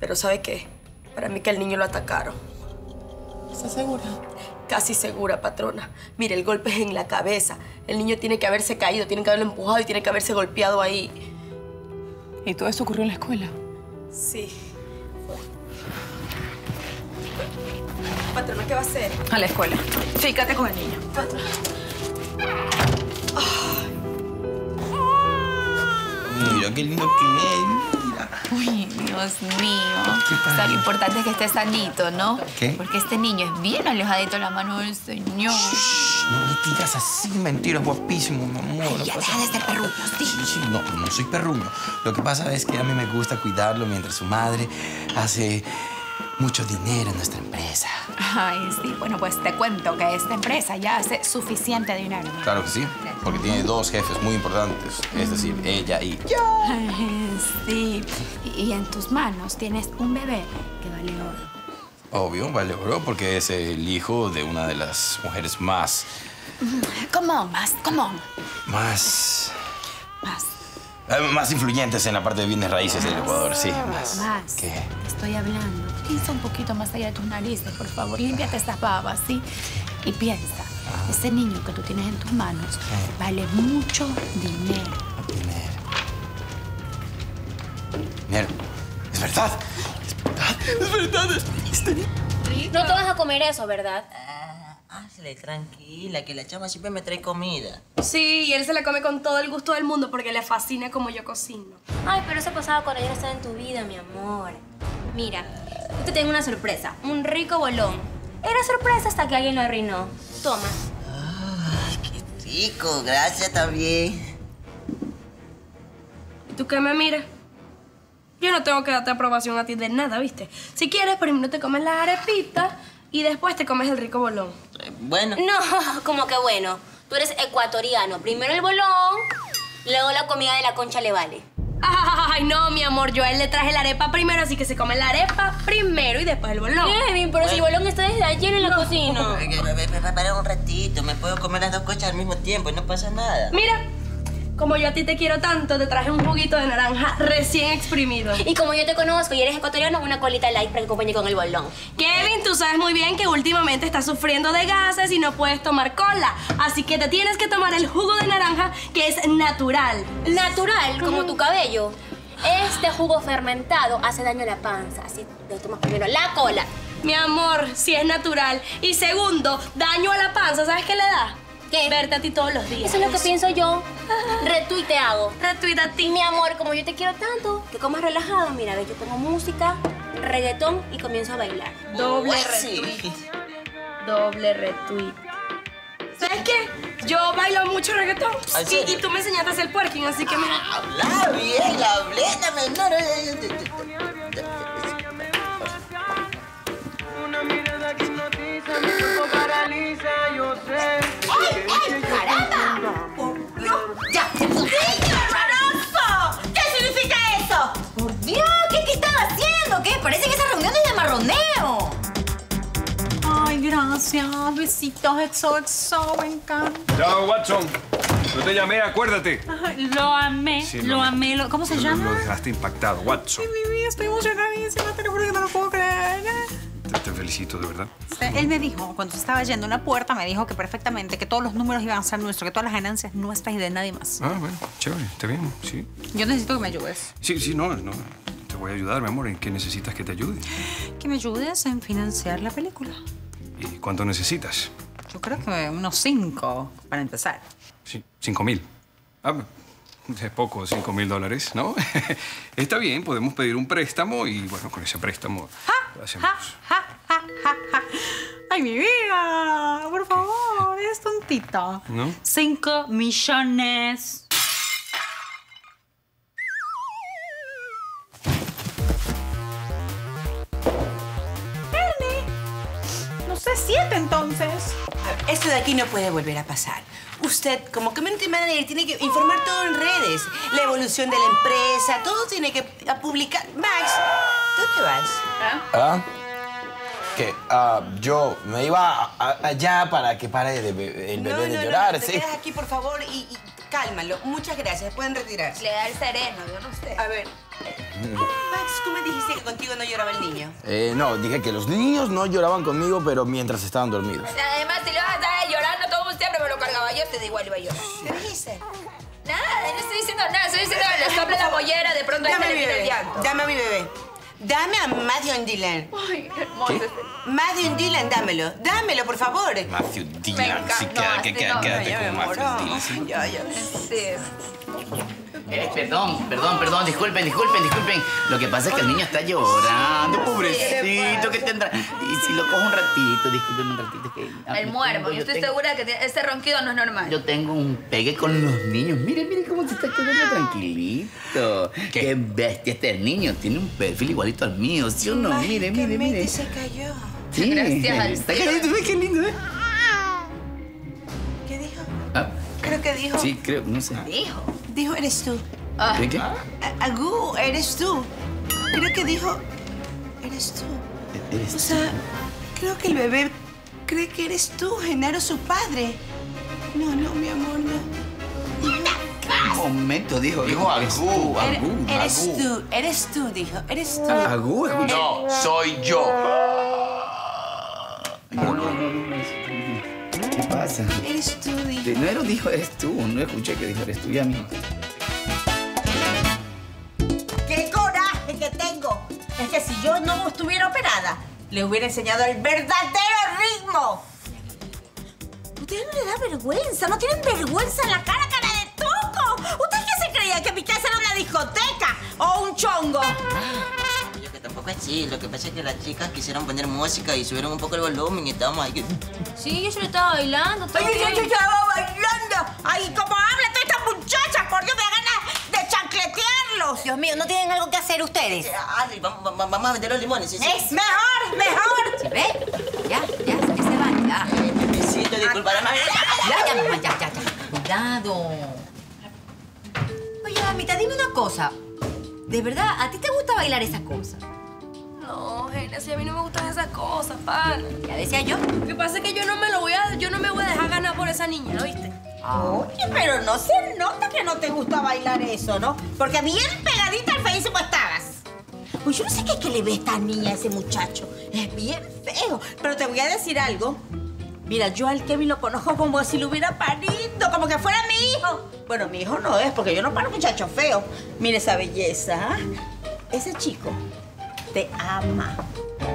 Pero ¿sabe qué? Para mí que al niño lo atacaron. ¿Estás segura? Casi segura, patrona. Mire, el golpe es en la cabeza. El niño tiene que haberse caído, tiene que haberlo empujado y tiene que haberse golpeado ahí. ¿Y todo eso ocurrió en la escuela? Sí. Patrona, ¿qué va a hacer? A la escuela. Fíjate con el niño. Patrona. Mira qué lindo que es. Uy, Dios mío. ¿Qué O sea, lo importante es que esté sanito, ¿no? ¿Qué? Porque este niño es bien alejadito de la mano del Señor. No le digas así, mentira, es guapísimo, mi amor. Ay, ya deja de ser perruno, Sí, sí, no, no soy perruño. Lo que pasa es que a mí me gusta cuidarlo mientras su madre hace mucho dinero en nuestra empresa. Ay, sí. Bueno, pues te cuento que esta empresa ya hace suficiente dinero. Claro que sí, porque tiene dos jefes muy importantes, es decir, ella y Ay, Sí. Y, en tus manos tienes un bebé que vale oro. Obvio, vale oro, porque es el hijo de una de las mujeres más, Come on, más, come on. más, Más. eh, más influyentes en la parte de bienes raíces del Ecuador, sí, más. Más. ¿Qué? Estoy hablando. Piensa un poquito más allá de tus narices, por favor. Límpiate estas babas, ¿sí? Y piensa. Ese niño que tú tienes en tus manos vale mucho dinero. Dinero. Es verdad. Es verdad. No te vas a comer eso, ¿verdad? Hazle tranquila, que la chama siempre me trae comida. Sí, y él se la come con todo el gusto del mundo porque le fascina como yo cocino. Ay, pero eso pasaba cuando yo no estaba en tu vida, mi amor. Mira, yo te tengo una sorpresa. Un rico bolón. Era sorpresa hasta que alguien lo arruinó. Toma. Rico, gracias también. ¿Y tú qué me miras? Yo no tengo que darte aprobación a ti de nada, ¿viste? Si quieres, primero te comes las arepitas y después te comes el rico bolón. Bueno. No, como que bueno. Tú eres ecuatoriano. Primero el bolón, luego la comida de la concha le vale. Ay, no, mi amor, yo a él le traje la arepa primero, así que se come la arepa primero y después el bolón. Kevin, pero si el bolón está desde ayer en la cocina. Para un ratito, me puedo comer las dos cochas al mismo tiempo y no pasa nada. Mira, como yo a ti te quiero tanto, te traje un juguito de naranja recién exprimido. Y como yo te conozco y eres ecuatoriano, una colita light para que acompañe con el bolón. Kevin, tú sabes muy bien que últimamente estás sufriendo de gases y no puedes tomar cola. Así que te tienes que tomar el jugo de naranja que es natural. Natural, como tu cabello. Este jugo fermentado hace daño a la panza, así te tomas primero la cola. Mi amor, si es natural. Y segundo, daño a la panza, ¿sabes qué le da? ¿Qué? Verte a ti todos los días. Eso es lo que pienso yo. Retweet te hago. Retweet a ti. Mi amor, como yo te quiero tanto, que comas relajado, mira, ve, yo pongo música, reggaetón y comienzo a bailar. Doble Sí. retweet. Doble retweet. ¿Sabes qué? Yo bailo mucho reggaetón. ¿Ah, en Y, tú me enseñaste a hacer twerking, así que mira. Habla bien, la hablé, dame, no, no, Una mirada que hipnotiza, mi cuerpo paraliza, yo sé. ¡Ay, ay, caramba! ¡Por Dios! ¡Ya! ¡Charazo! ¿Qué significa eso? ¡Por Dios! ¿Qué, qué están haciendo? ¿Qué? Parecen esas reuniones de marroneo. Ay, gracias. Besitos, exo, exo, me encanta. Chao, Watson. No te llamé, acuérdate. Ay, lo amé, Sí, lo no. amé. lo- ¿Cómo se Lo- llama? Lo dejaste impactado, Watson. Mi vida, estoy emocionadísima, te lo juro que no lo puedo creer. Te, te felicito, de verdad. Él me dijo, cuando estaba yendo a una puerta, me dijo que perfectamente, que todos los números iban a ser nuestros, que todas las ganancias nuestras y de nadie más. Ah, bueno, chévere, está bien, sí. Yo necesito que me ayudes. Sí, sí, no, no. Te voy a ayudar, mi amor. ¿En qué necesitas que te ayude? Que me ayudes en financiar la película. ¿Y cuánto necesitas? Yo creo que unos cinco para empezar. Sí, cinco mil. Ah, es poco, cinco mil dólares, ¿no? Está bien, podemos pedir un préstamo y, bueno, con ese préstamo hacemos... Ay, mi vida, por favor, es tontita. ¿No? Cinco millones. Esto de aquí no puede volver a pasar. Usted, como community manager, tiene que informar todo en redes. La evolución de la empresa, todo tiene que publicar. Max, ¿tú te vas? ¿Ah? Que ah, yo me iba a- a- allá para que pare de be- el bebé de llorar, te sí. quedas aquí, por favor, y, y cálmalo. Muchas gracias. Pueden retirarse. Le da el sereno, yo no sé. A ver. Max, tú me dijiste que contigo no lloraba el niño. Eh, no, dije que los niños no lloraban conmigo, pero mientras estaban dormidos. Además, si le vas a estar llorando, todo siempre me lo cargaba yo, te da igual iba a llorar. ¿Qué dijiste? Nada, no estoy diciendo nada, estoy diciendo que le sopla la mollera, de pronto ahí Dame se a le mi viene el bebé. llanto. Dame a mi bebé. Dame a Matthew Dylan. Ay, qué hermoso este. Matthew Dylan, dámelo. Dámelo, por favor. Matthew Dylan, encanta. sí, No, este queda- no, quédate ya me con Matthew. Dylan. sí. Ya, ya. Sí. Eh, perdón, perdón, perdón, disculpen, disculpen, disculpen. Lo que pasa es que el niño está llorando, pobrecito, que tendrá. Y si lo cojo un ratito, disculpen un ratito. Que, ah, El tengo- yo estoy tengo- segura que tiene- ese ronquido no es normal. Yo tengo un pegue con los niños. Mire, mire cómo se está quedando tranquilito. Qué, bestia este niño. Tiene un perfil igualito al mío, ¿sí o no? Mire, mire, mire. se cayó. Sí, Gracias al está cayendo, ¿ves qué lindo, eh? ¿Qué dijo? Ah, Creo que dijo. sí, creo, no sé. Dijo. Dijo, eres tú. ¿Qué, qué? A- Agu, eres tú. Creo que dijo, eres tú. Eres O sea, creo que el bebé cree que eres tú, Genaro, su padre. No, no, mi amor, no. Un momento, dijo. Dijo eres Agú, Agú, eres Agú. tú, eres tú, dijo. Eres tú. Agú, escucha. No, soy yo. Eres tú, dijo. No era dijo eres tú, no escuché que dijo eres tú ya mismo. ¡Qué coraje que tengo! Es que si yo no estuviera operada, le hubiera enseñado el verdadero ritmo. Ustedes no les da vergüenza, no tienen vergüenza en la cara, cara de toco. ¿Ustedes qué se creían? ¿Que mi casa era una discoteca o un chongo? Tampoco así. Lo que pasa es que las chicas quisieron poner música y subieron un poco el volumen y estábamos ahí. que- Sí, yo se lo estaba bailando. todo Ay, yo, yo estaba bailando. Ay, ¿cómo habla toda esta muchacha? Por Dios, me da ganas de chancletearlos. Dios mío, ¿no tienen algo que hacer ustedes? Adri, vamos, vamos- vamos a vender los limones. Sí, sí. Es mejor, mejor. ¿Se ve? Ya, ya, que se van, ya. Bebecito, disculpa, mami. Ya, ya, mamá, ya, ya, ya. Cuidado. Oye, mamita, dime una cosa. ¿De verdad a ti te gusta bailar esa cosa? No, Génesis, a mí no me gustan esas cosas, pana. Ya decía yo. Lo que pasa es que yo no me lo voy a, yo no me voy a dejar ganar por esa niña, ¿no viste? Oye, pero no se nota que no te gusta bailar eso, ¿no? Porque bien pegadita al feísimo estabas. Pues yo no sé qué le ve esta niña a ese muchacho. Es bien feo. Pero te voy a decir algo. Mira, yo al Kevin lo conozco como si lo hubiera parido, como que fuera mi hijo. Bueno, mi hijo no es, porque yo no paro muchacho feo. Mira esa belleza. ¿ah? Ese chico te ama.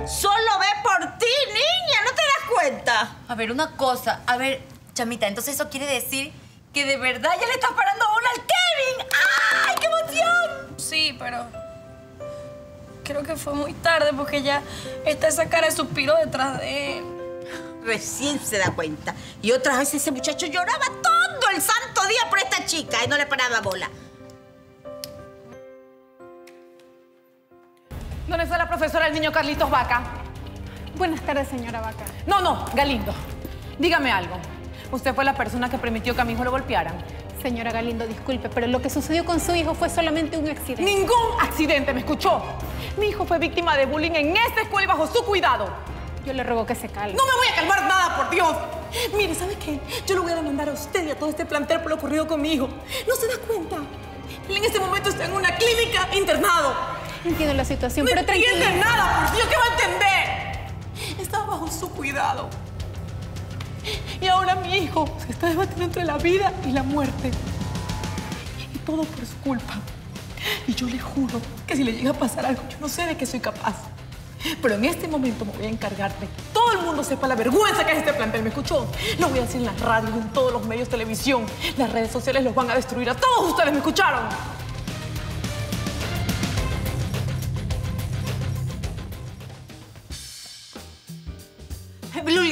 Solo ve por ti, niña. ¿No te das cuenta? A ver, una cosa. A ver, chamita, entonces eso quiere decir que de verdad ya le estás parando bola al Kevin. ¡Ay, qué emoción! Sí, pero creo que fue muy tarde porque ya está esa cara de suspiro detrás de él. Recién se da cuenta. Y otras veces ese muchacho lloraba todo el santo día por esta chica y no le paraba bola. ¿Dónde está la profesora del niño Carlitos Vaca? Buenas tardes, señora Vaca. No, no, Galindo. Dígame algo. Usted fue la persona que permitió que a mi hijo lo golpearan. Señora Galindo, disculpe, pero lo que sucedió con su hijo fue solamente un accidente. Ningún accidente, ¿me escuchó? Mi hijo fue víctima de bullying en esta escuela y bajo su cuidado. Yo le ruego que se calme. No me voy a calmar nada, por Dios. Mire, ¿sabe qué? Yo lo voy a demandar a usted y a todo este plantel por lo ocurrido con mi hijo. ¿No se da cuenta? Él en este momento está en una clínica internado. Entiendo la situación, no pero entiende tranquila. nada, por Dios, ¿qué va a entender? Está bajo su cuidado. Y ahora mi hijo se está debatiendo entre la vida y la muerte. Y todo por su culpa. Y yo le juro que si le llega a pasar algo, yo no sé de qué soy capaz. Pero en este momento me voy a encargar de que todo el mundo sepa la vergüenza que es este plantel. ¿Me escuchó? Lo voy a decir en la radio, en todos los medios de televisión. Las redes sociales los van a destruir a todos ustedes. ¿Me escucharon?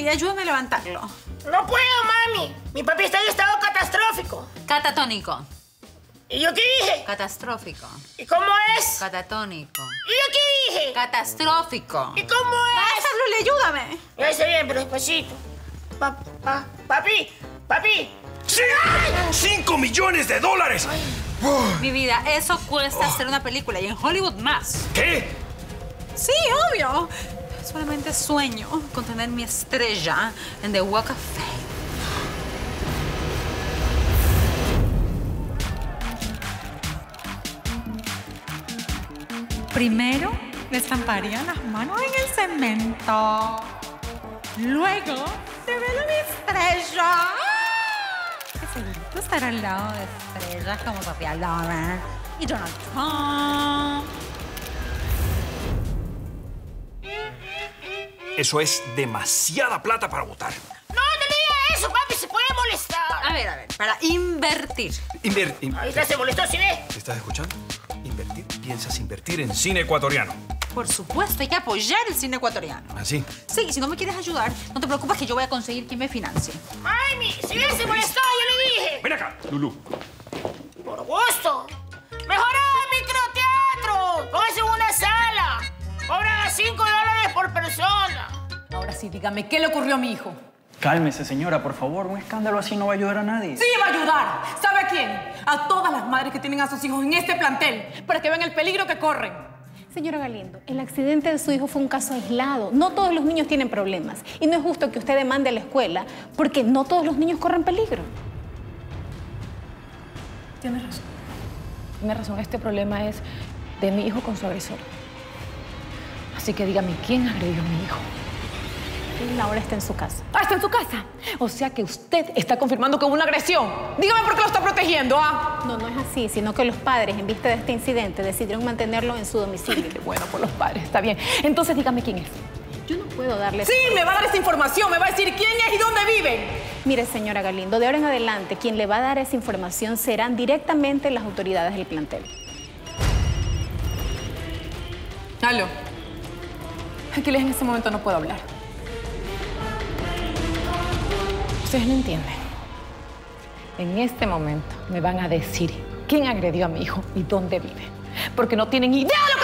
Luli, ayúdame a levantarlo. No puedo, mami. Mi papi está en estado catastrófico. Catatónico. ¿Y yo qué dije? Catastrófico. ¿Y cómo es? Catatónico. ¿Y yo qué dije? Catastrófico. ¿Y cómo es? Luli, ayúdame. Ya está bien, pero despacito. Pa, pa, papi, papi. ¡Cinco millones de dólares! Mi vida, eso cuesta hacer una película y en Hollywood más. ¿Qué? Sí, obvio. Solamente sueño con tener mi estrella en The Walk of Fame. Primero le estamparía las manos en el cemento. Luego se ve la mi estrella. Que segurito estará al lado de estrellas como Sofía Loren y Donald Trump. Eso es demasiada plata para votar. No, no le diga eso, papi. Se puede molestar. A ver, a ver, para invertir. Inver- in- Ahí está, se molestó, ¿sí ve? ¿Estás escuchando? Invertir. Piensas invertir en cine ecuatoriano. Por supuesto, hay que apoyar el cine ecuatoriano. Así. Sí, si no me quieres ayudar, no te preocupes que yo voy a conseguir quien me financie. Ay, mi, si ve, se molestó, yo le dije. Ven acá, Lulú. Por gusto. Sí, dígame, ¿qué le ocurrió a mi hijo? Cálmese, señora, por favor. Un escándalo así no va a ayudar a nadie. Sí, va a ayudar. ¿Sabe a quién? A todas las madres que tienen a sus hijos en este plantel, para que vean el peligro que corren. Señora Galindo, el accidente de su hijo fue un caso aislado. No todos los niños tienen problemas. Y no es justo que usted demande a la escuela, porque no todos los niños corren peligro. Tienes razón. Tiene razón, este problema es de mi hijo con su agresor. Así que dígame, ¿quién agredió a mi hijo? Ahora está en su casa. Ah, está en su casa. O sea que usted está confirmando que hubo una agresión. Dígame por qué lo está protegiendo, ¿ah? No, no es así, sino que los padres, en vista de este incidente, decidieron mantenerlo en su domicilio. Qué bueno por los padres, está bien. Entonces dígame quién es. Yo no puedo darle... Sí, me va a dar esa información, me va a decir quién es y dónde viven. Mire, señora Galindo, de ahora en adelante, quien le va a dar esa información serán directamente las autoridades del plantel. Aló. Aquiles en este momento no puedo hablar. Ustedes no entienden. En este momento me van a decir quién agredió a mi hijo y dónde vive. Porque no tienen idea de